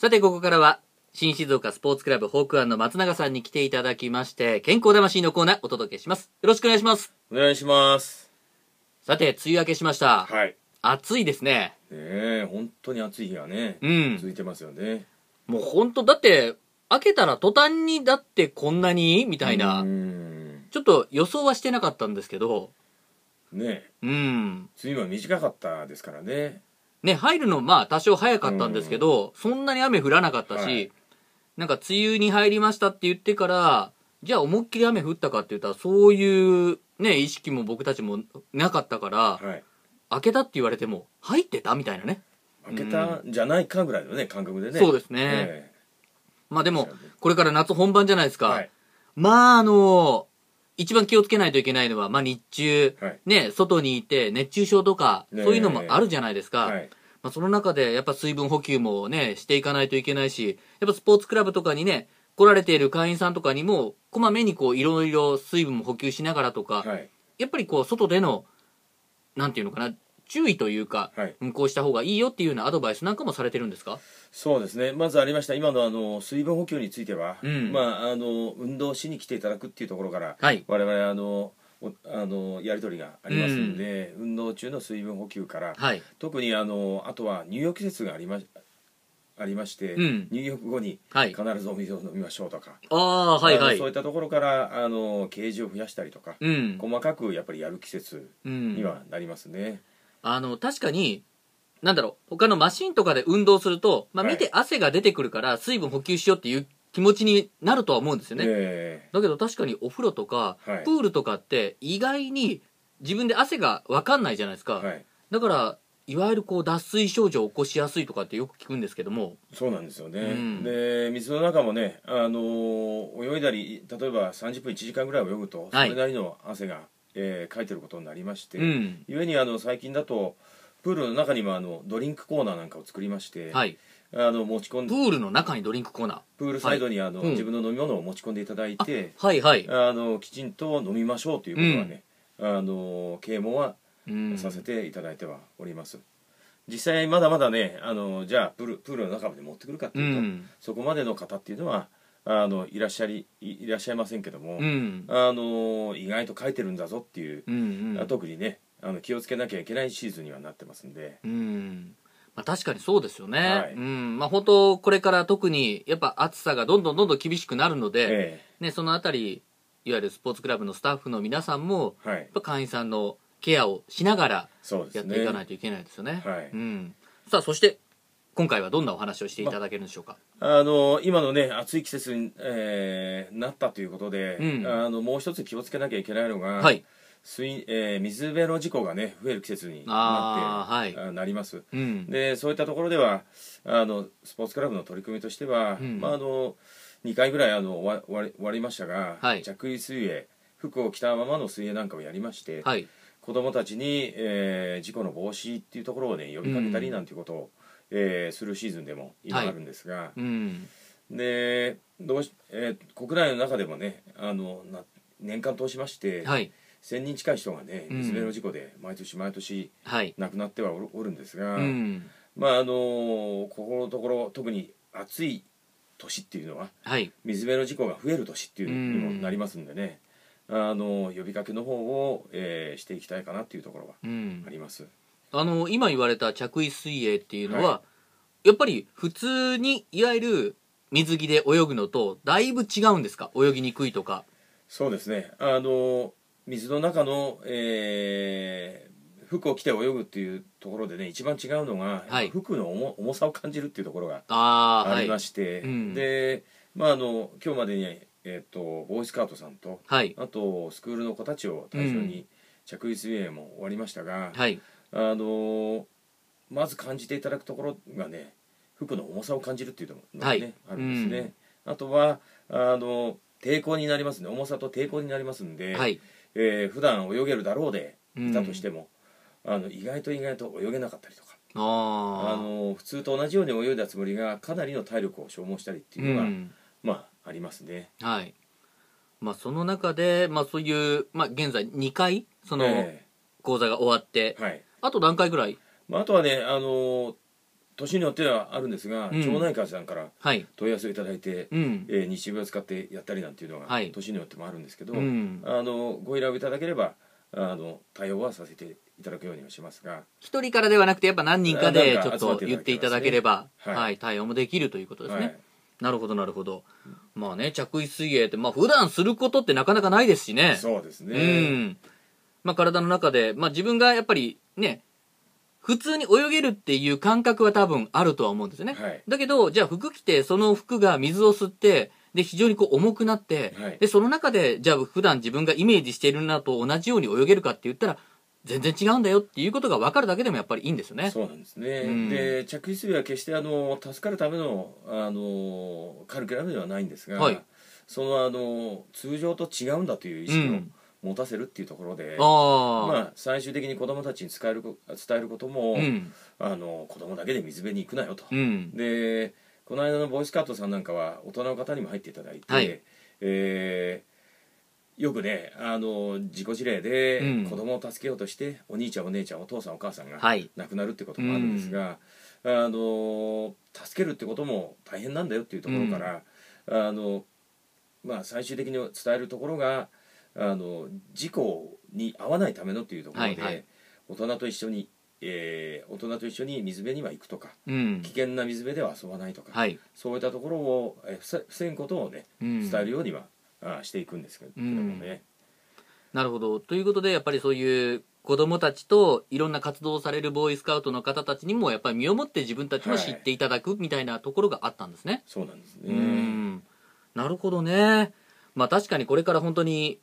さて、ここからは、新静岡スポーツクラブホークアンの松永さんに来ていただきまして、健康魂のコーナーお届けします。よろしくお願いします。お願いします。さて、梅雨明けしました。はい。ね暑いですね。え、本当に暑い日がね、うん。続いてますよね。もうほんと、だって、開けたら途端にだってこんなに？みたいな。ちょっと予想はしてなかったんですけど、ねうん。梅雨は短かったですからね。ね、入るのまあ多少早かったんですけど、そんなに雨降らなかったし、はいなんか梅雨に入りましたって言ってから、じゃあ思いっきり雨降ったかって言ったら、そういうね、意識も僕たちもなかったから、はい。開けたって言われても、入ってたみたいなね。開けたんじゃないかぐらいのね、感覚でね。そうですね。えまあでもこれから夏本番じゃないですか。えはい。まああの、一番気をつけないといけないのは、まあ日中、はい。ね、外にいて熱中症とか、そういうのもあるじゃないですか。はい。まあ、その中でやっぱ水分補給もね、していかないといけないし、やっぱスポーツクラブとかにね、来られている会員さんとかにも、こまめにこう、いろいろ水分も補給しながらとか、はい。やっぱりこう、外での、なんていうのかな、注意というか、はい。うんこうした方がいいよっていうようなアドバイスなんかもされてるんですか？そうですね。まずありました、今のあの、水分補給については、うんまあ、あの、運動しに来ていただくっていうところから、はい。我々あの、おあのやり取りがありますんで、運動中の水分補給から、はい。特にあのあとは入浴季節がありまありまして、うん入浴後にはい必。ずお水を飲みましょうとか、ああ、はいはいそうい。ったところからあのケージを増やしたりとか、うん。細かくやっぱりやる季節うんにはなりますね、あの、確かに、なんだろう、他のマシンとかで運動すると、まあはい。見て汗が出てくるから水分補給しようっていう気持ちになるとは思うんですよね。えだけど確かにお風呂とか、はい。プールとかって意外に自分で汗が分かんないじゃないですか。えはい。だから、いわゆるこう脱水症状を起こしやすいとかってよく聞くんですけども。そうなんですよね、うん。で水の中もねあの泳いだり例えば30分1時間ぐらい泳ぐとそはい。れなりの汗が、えーかいてることになりまして、うん。故にあの最近だとプールの中にもあのドリンクコーナーなんかを作りまして、はい。あの持ち込んプールの中にドリンクコーナー。プールサイドにあの、うん自分の飲み物を持ち込んでいただいてはいはい。あのきちんと飲みましょうということはね、あの啓蒙はうん。させていただいてはおります、実際まだまだねあのじゃあプールプールの中まで持ってくるかってういうと、ん。そこまでの方っていうのはあのいらっしゃりいいらっしゃいませんけども、うん。あの意外と書いてるんだぞっていう、うん。うん。特にねあの気をつけなきゃいけないシーズンにはなってますんで、うん。まあ、確かにそうですよね。はいうん。まあ本当これから特にやっぱ暑さがどんどんどんどん厳しくなるので、えね、そのあたり、いわゆるスポーツクラブのスタッフの皆さんも、えはいやっぱ会員さんのケアをしながらやっていかないといけないですよね。はいうん。さあ、そして、今回はどんなお話をしていただけるんでしょうか？あの今のね暑い季節に、えーなったということで、うんあのもう一つ気をつけなきゃいけないのが、はい。水えー水辺の事故がね増える季節になってあなりますうん。でそういったところではあのスポーツクラブの取り組みとしては、うんまあ、あの2回ぐらいあのわ割り割りましたが、はい着衣水泳服を着たままの水泳なんかをやりまして、はい。子どもたちに、えー事故の防止っていうところをね呼びかけたりなんていうことを、えーするシーズンでも今はいあるんですが、うん。でどうし、えー国内の中でもねあのな年間通しまして、はい。1000人近い人がねうん水辺の事故で毎年毎年はい。亡くなってはおるおるんですが、うん。まああのここのところ特に暑い年っていうのははい。水辺の事故が増える年っていうにもなりますんでね、あの呼びかけの方を、えーしていきたいかなっていうところはうんあ。ります。あの、今言われた着衣水泳っていうのは、はやっぱり普通に、いわゆる水着で泳ぐのと、だいぶ違うんですか？泳ぎにくいとか。そうですねあの水の中の、えー服を着て泳ぐっていうところでね一番違うのが、はい服の重重さを感じるっていうところがありはい。まして、うんで、まあ、あの今日までに、えー、とボーイスカートさんとはい。あとスクールの子たちを対象に着衣水泳も終わりましたが、はい。あのまず感じていただくところがね服の重さを感じるっていうのがね、はいあるんですね、あとはあの抵抗になりますね重さと抵抗になりますんで、はい。えー普段泳げるだろうでうんいたとしても、あの意外と意外と泳げなかったりとかあの普通と同じように泳いだつもりがかなりの体力を消耗したりっていうのが、ん。まあありますね。はい。まあ、その中で、まあ、そういう、まあ、現在2回、その、え講座が終わって、ーはいあと何回ぐらい？まあ、あとはね、あの年によってはあるんですが、うん。町内会さんからはい。問い合わせをいただいて、うん。えー日曜日を使ってやったりなんていうのが、はい。年によってもあるんですけど、うん。あのご依頼をいただければあの対応はさせていただくようにはしますが一人からではなくてやっぱ何人かでちょっと言っていただければ、はい。はい、対応もできるということですね、はい。なるほどなるほど。まあね着衣水泳ってまあ普段することってなかなかないですしね。そうですね、うんまあ体の中で、まあ、自分がやっぱりね普通に泳げるっていう感覚は多分あるとは思うんですよね、はい。だけどじゃあ服着てその服が水を吸ってで非常にこう重くなって、はい。でその中でじゃあ普段自分がイメージしているのと同じように泳げるかって言ったら全然違うんだよっていうことが分かるだけでもやっぱりいいんですよね。そうなんですね、うん。で着衣水泳は決してあの助かるためのあのカリキュラムではないんですが、はい。そのあの通常と違うんだという意識をうん持たせるっていうところで、まあ、最終的に子どもたちに伝えるこ伝えることも、うん。あの子供だけで水辺に行くなよと、うん。でこの間のボイスカットさんなんかは大人の方にも入っていただいて、はい。えーよくねあの自己事例でうん。子供を助けようとして、お兄ちゃんお姉ちゃんお父さんお母さんがはい。亡くなるってこともあるんですが、あの助けるってことも大変なんだよっていうところから、あのまあ、最終的に伝えるところがあの事故に遭わないためのっていうところで、はいはい。大人と一緒に、えー大人と一緒に水辺には行くとかうん。危険な水辺では遊ばないとか、はい、そういったところを、えー防防ぐことをねうん。伝えるようには、あしていくんですけどもね、なるほど。ということでやっぱりそういう子供たちといろんな活動をされるボーイスカウトの方たちにもやっぱり身をもって自分たちも知っていただくみたいなところがあったんですね、そうなんですうね。ん。なるほどね。まあ確かにこれから本当に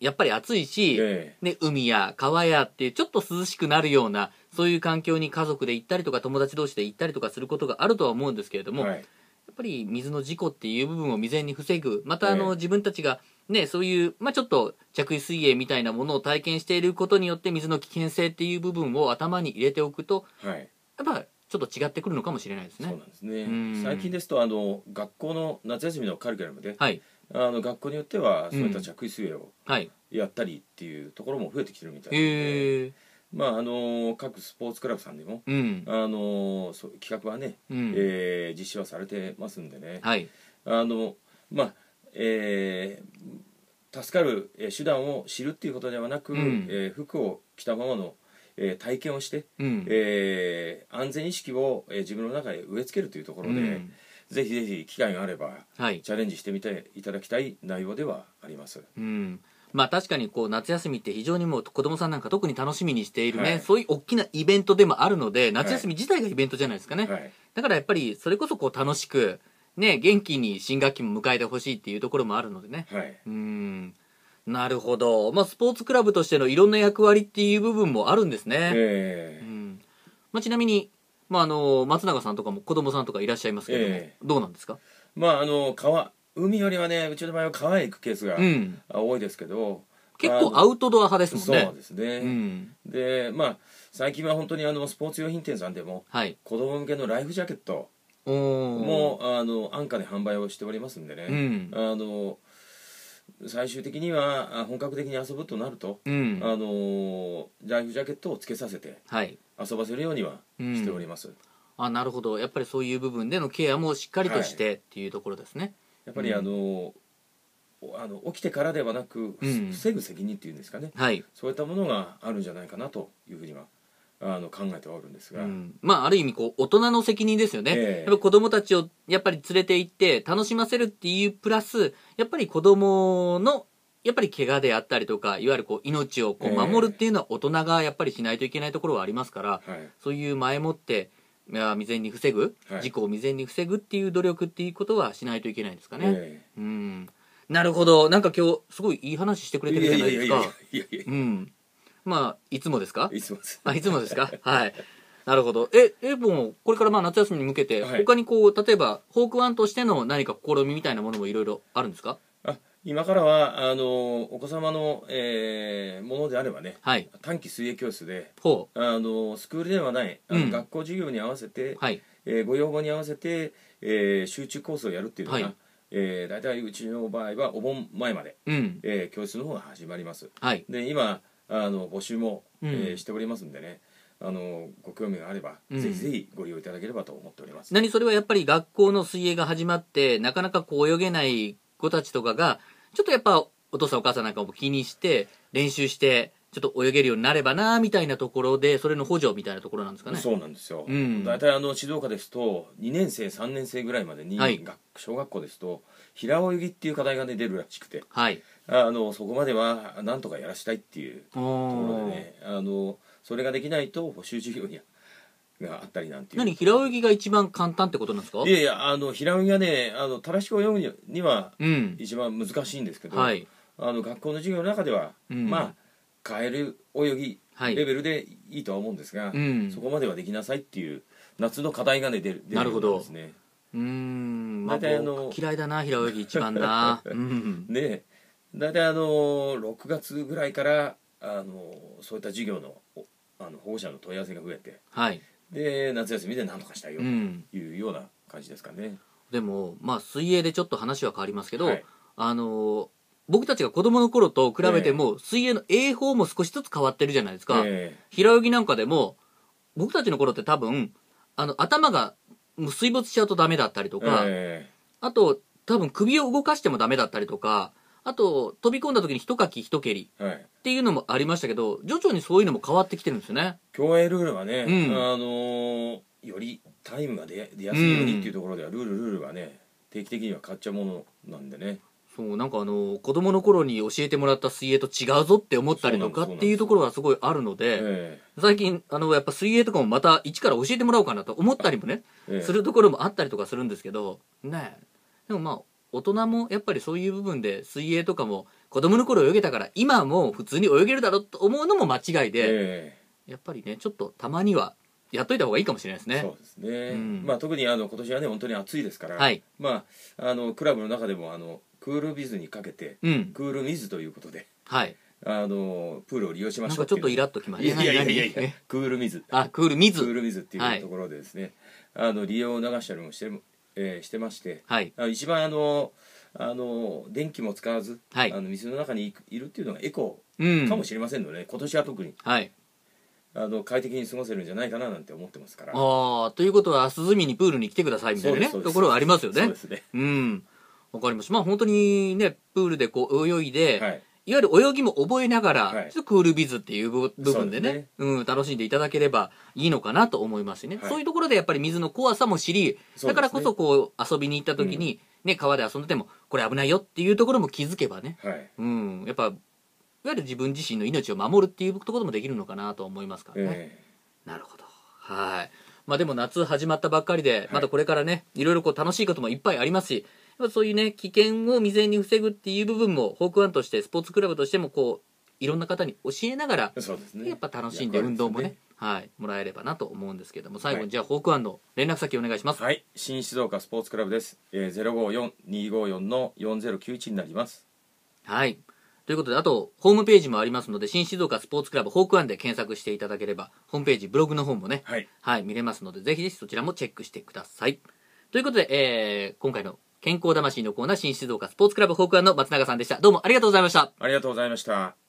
やっぱり暑いし、えね、海や川やってちょっと涼しくなるようなそういう環境に家族で行ったりとか友達同士で行ったりとかすることがあるとは思うんですけれども、はい。やっぱり水の事故っていう部分を未然に防ぐまたあの、ええ。自分たちがねそういう、まあ、ちょっと着衣水泳みたいなものを体験していることによって水の危険性っていう部分を頭に入れておくとはい。やっぱちょっと違ってくるのかもしれないですそうねなんですね。うん。最近ですとあの学校の夏休みのカリキュラムではいあの学校によってはそういったうん着衣水泳をはい。やったりっていうところも増えてきてるみたいなので、へえまああの各スポーツクラブさんでもうん。あのそう企画はね、うん、えー実施はされてますんでね、はい。あのまあえー助かるえー手段を知るっていうことではなく、うん。えー服を着たままの、えー体験をして、うん。えー安全意識を、えー自分の中で植え付けるというところで、うんぜひぜひ機会があればはい。チャレンジしてみていただきたい内容ではあります。うん。まあ確かにこう夏休みって非常にもう子供さんなんか特に楽しみにしているね、はい。そういう大きなイベントでもあるので夏休み自体がイベントじゃないですかね、はい、だからやっぱりそれこそこう楽しくね元気に新学期も迎えてほしいっていうところもあるのでね。はい、うん。なるほど。まあスポーツクラブとしてのいろんな役割っていう部分もあるんですね、えーうん。まあ、ちなみに、まあ、あの松永さんとかも子供さんとかいらっしゃいますけども、えどうなんですか？まああの川海よりはねうちの場合は川へ行くケースがうん。多いですけど、結構アウトドア派ですもんね。そうですね、うん。でまあ最近は本当にあのスポーツ用品店さんでもはい。子供向けのライフジャケットおー。もあの安価で販売をしておりますんでね、うん。あの最終的にはあ本格的に遊ぶとなると、うん。あのライフジャケットをつけさせてはい。遊ばせるようにはうんしております、あなるほど。やっぱりそういう部分でのケアもしっかりとしてっていうところですね、やっぱりあの、おあの起きてからではなく、うん。防ぐ責任っていうんですかね。はい、そういったものがあるんじゃないかなというふうにはあの考えてはおるんですが、うん、まあある意味こう大人の責任ですよね、ええ。やっぱ子供たちをやっぱり連れて行って楽しませるっていうプラスやっぱり子供のやっぱり怪我であったりとかいわゆるこう命をこうええ。守るっていうのは大人がやっぱりしないといけないところはありますから、はい。そういう前もっていや未然に防ぐ、はい。事故を未然に防ぐっていう努力っていうことはしないといけないですかね、えうん。なるほど。なんか今日すごいいい話してくえれてるじゃないですか。いやいやいやいやいうんまあいつもですか？やいつもです。あいつもですか？はい。なるほど。ええもうこれからまあ夏休みに向けて、はい。他にこう例えばホークワンとしての何か試みみたいなものもいろいろあるんですか？あ今からはあのお子様の、えーものであればねはい。短期水泳教室でほあのスクールではないうん。学校授業に合わせてう、はい。えーご要望に合わせて、えー集中コースをやるっていうのが、はい。えー大体うちの場合はお盆前まで、うん。えー教室の方が始まります。はい。で今あの募集も、うん。えーしておりますんでね。あのご興味があれば、うん。ぜひぜひご利用いただければと思っております。何それはやっぱり学校の水泳が始まってなかなかこう泳げない子たちとかがちょっとやっぱお父さんお母さんなんかも気にして練習してちょっと泳げるようになればなみたいなところでそれの補助みたいなところなんですかね。そうなんですよ、うん。大体あの静岡ですと2年生3年生ぐらいまでに、はい。学小学校ですと平泳ぎっていう課題が、ね、出るらしくて。はいあのそこまではなんとかやらしたいっていうおところでーねあのそれができないと補習授業にがあったりなんていう。何平泳ぎが一番簡単ってことなんですか？いやいやあの平泳ぎはねあの正しく泳ぐににはうん。一番難しいんですけど、はい。あの学校の授業の中では、うん。まあ変える泳ぎはい。レベルでいいとは思うんですが、うん。そこまではできなさいっていう夏の課題がね出る出るなるほど。ですね。うーん。まあ大体あの僕嫌いだな平泳ぎ一番な。うん。で大体あの6月ぐらいからあのそういった授業のおあの保護者の問い合わせが増えてはい。で夏休みで何とかしたいようん。というような感じですかね、でもまあ水泳でちょっと話は変わりますけど、はい。あの僕たちが子供の頃と比べても、水泳の泳法も少しずつ変わってるじゃないですか、え平泳ぎなんかでも僕たちの頃って多分あの頭が水没しちゃうとダメだったりとえか、え。あと多分首を動かしてもダメだったりとかあと飛び込んだ時に一かき一蹴りえはい。っていうのもありましたけど徐々にそういうのも変わってきてるんですよね。競泳ルールはね、うん。あのよりタイムが出出やすいようにっていうところでは、ルールルールがね定期的には変わっちゃうものなんでね。そうなんかあの子供の頃に教えてもらった水泳と違うぞって思ったりとかそうなんですっていうところはすごいあるので、え最近あのやっぱ水泳とかもまた一から教えてもらおうかなと思ったりもね、え。ええ。するところもあったりとかするんですけどねえ。でもまあ大人もやっぱりそういう部分で水泳とかも子供の頃泳げたから今はもう普通に泳げるだろうと思うのも間違いで、えやっぱりねちょっとたまにはやっといた方がいいかもしれないですね。えそうですね、うん。まあ特にあの今年はね本当に暑いですから、はい。まああのクラブの中でもあのクールビズにかけてうん。クール水ということではい。あのプールを利用しましょうちょっとイラッときましたいやいやいやいやクール水あクールクー水ル水ってはいいうところでですね、あの利用を流したりもして,、えーしてましてはい。一番あのあの電気も使わず、はい。あの水の中にいるっていうのがエコうん。かもしれませんので、今年は特に。はい。あの快適に過ごせるんじゃないかななんて思ってますから。ああということは涼みにプールに来てくださいみたいなねところはありますよね。そうですね。うん。わかりました。まあ本当にねプールでこう泳いで、はいいわゆる泳ぎも覚えながら、はい。ちょっとクールビズっていう部部分でねね。うん、楽しんでいただければいいのかなと思いますしね、はい。そういうところでやっぱり水の怖さも知り、だからこそこう遊びに行った時に、ね、川で遊んでてもこれ危ないよっていうところも気づけばね、はい。うん、やっぱいわゆる自分自身の命を守るっていうところもできるのかなと思いますからね。えなるほど。はい。まあでも夏始まったばっかりで、まだこれからね、いろいろこう楽しいこともいっぱいありますし、そういうね、危険を未然に防ぐっていう部分も、ホークワンとして、スポーツクラブとしても、こう、いろんな方に教えながら、ね。やっぱ楽しんで運動もね、はい、もらえればなと思うんですけども、最後にはいじゃあ、ホークワンの連絡先お願いします。はい。新静岡スポーツクラブです、えー、054254の4091になります。はい。ということで、あと、ホームページもありますので、新静岡スポーツクラブホークワンで検索していただければ、ホームページ、ブログの方もね、はい。はい、見れますので、ぜひぜひそちらもチェックしてください。ということで、えー、今回の健康魂のコーナー、新静岡スポーツクラブホークアンの松永さんでした。どうもありがとうございました。ありがとうございました